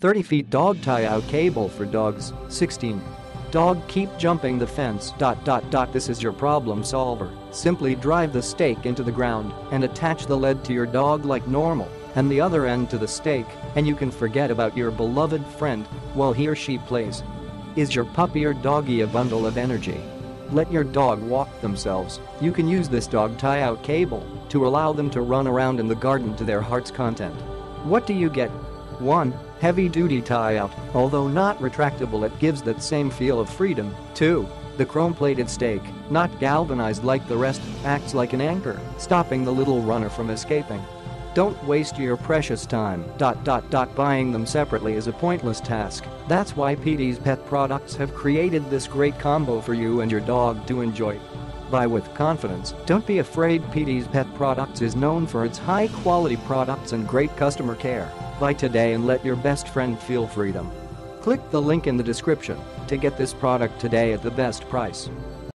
30 feet dog tie-out cable for dogs. 16. Dog keep jumping the fence. Dot dot dot. This is your problem solver. Simply drive the stake into the ground and attach the lead to your dog like normal and the other end to the stake and you can forget about your beloved friend while he or she plays. Is your puppy or doggy a bundle of energy? Let your dog walk themselves. You can use this dog tie-out cable to allow them to run around in the garden to their heart's content. What do you get? 1. Heavy-duty tie-out, although not retractable it gives that same feel of freedom. 2. The chrome-plated stake, not galvanized like the rest, acts like an anchor, stopping the little runner from escaping. Don't waste your precious time. Dot dot dot buying them separately is a pointless task. That's why Petey's Pet Products have created this great combo for you and your dog to enjoy. Buy with confidence. Don't be afraid Petey's Pet Products is known for its high-quality products and great customer care. Buy today and let your best friend feel freedom. Click the link in the description to get this product today at the best price.